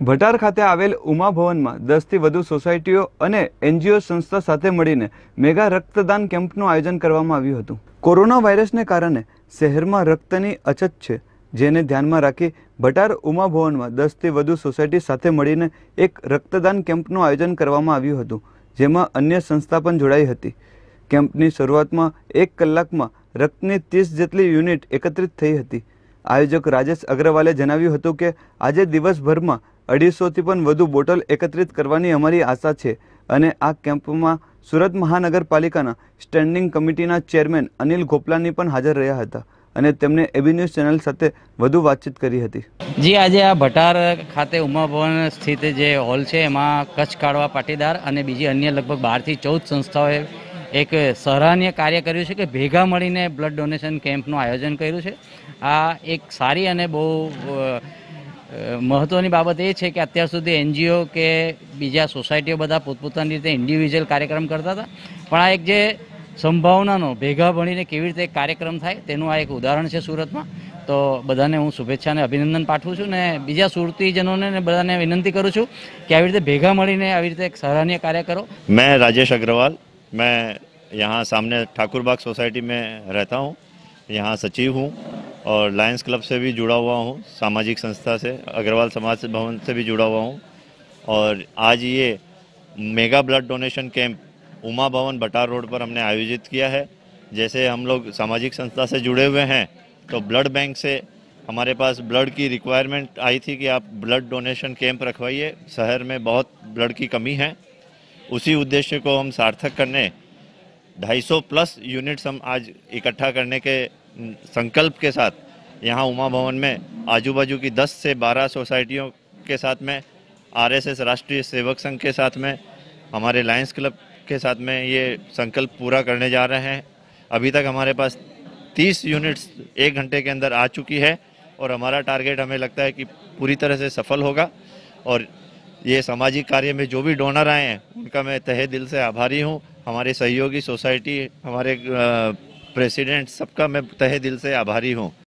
ભટાર ખાતે આવેલ ઉમા ભવનમાં દસથી વધુ સોસાયટીઓ અને એનજીઓ સંસ્થા સાથે મળીને મેગા રક્તદાન કેમ્પનું આયોજન કરવામાં આવ્યું હતું કોરોના વાયરસને કારણે શહેરમાં રક્તની અછત છે જેને ધ્યાનમાં રાખી ભટાર ઉમા ભવનમાં દસથી વધુ સોસાયટી સાથે મળીને એક રક્તદાન કેમ્પનું આયોજન કરવામાં આવ્યું હતું જેમાં અન્ય સંસ્થા પણ જોડાઈ હતી કેમ્પની શરૂઆતમાં એક કલાકમાં રક્તની ત્રીસ જેટલી યુનિટ એકત્રિત થઈ હતી આયોજક રાજેશ અગ્રવાલે જણાવ્યું હતું કે આજે દિવસભરમાં અઢીસોથી પણ વધુ બોટલ એકત્રિત કરવાની અમારી આશા છે અને આ કેમ્પમાં સુરત મહાનગરપાલિકાના સ્ટેન્ડિંગ કમિટીના ચેરમેન અનિલ ગોપલાની પણ હાજર રહ્યા હતા અને તેમણે એબી ન્યૂઝ ચેનલ સાથે વધુ વાતચીત કરી હતી. જી, આજે આ ભટાર ખાતે ઉમા ભવન સ્થિત જે હોલ છે, એમાં કચ્છ કાઢવા પાટીદાર અને બીજી અન્ય લગભગ બારથી ચૌદ સંસ્થાઓએ એક સરાહનીય કાર્ય કર્યું છે કે ભેગા મળીને બ્લડ ડોનેશન કેમ્પનું આયોજન કર્યું છે. આ એક સારી અને બહુ અ, અ, મહત્ત્વની બાબત એ છે કે અત્યાર સુધી એનજીઓ કે બીજા સોસાયટીઓ બધા પોતપોતાની રીતે ઇન્ડિવિજ્યુઅલ કાર્યક્રમ કરતા હતા પણ આ એક જે સંભાવનાનો ભેગા ભણીને કેવી રીતે એક કાર્યક્રમ થાય તેનું આ એક ઉદાહરણ છે સુરતમાં તો બધાને હું શુભેચ્છા અને અભિનંદન પાઠવું છું ને બીજા સુરતીજનોને ને બધાને વિનંતી કરું છું કે આવી રીતે ભેગા મળીને આવી રીતે એક સરાહનીય કાર્ય કરો मैं राजेश अग्रवाल मैं यहाँ सामने ठाकुर बाग सोसाइटी में रहता हूँ यहाँ सचिव हूँ और लायंस क्लब से भी जुड़ा हुआ हूँ, सामाजिक संस्था से, अग्रवाल समाज भवन से भी जुड़ा हुआ हूँ। और आज ये mega blood donation camp Uma Bhawan Batar road पर हमने आयोजित किया है। जैसे हम लोग सामाजिक संस्था से जुड़े हुए हैं तो ब्लड बैंक से हमारे पास ब्लड की रिक्वायरमेंट आई थी कि आप ब्लड डोनेशन कैंप रखवाइए। शहर में बहुत ब्लड की कमी है। उसी उद्देश्य को हम सार्थक करने 250 प्लस यूनिट्स हम आज इकट्ठा करने के संकल्प के साथ, यहाँ उमा भवन में आजू बाजू की 10 से 12 सोसाइटियों के साथ में, आरएसएस राष्ट्रीय सेवक संघ के साथ में, हमारे लायंस क्लब के साथ में ये संकल्प पूरा करने जा रहे हैं। अभी तक हमारे पास 30 यूनिट्स एक घंटे के अंदर आ चुकी है और हमारा टारगेट हमें लगता है कि पूरी तरह से सफल होगा और ये सामाजिक कार्य में जो भी डोनर आए हैं, उनका मैं तहे दिल से आभारी हूँ। हमारे सहयोगी सोसाइटी, हमारे प्रेसिडेंट सबका मैं तहे दिल से आभारी हूँ।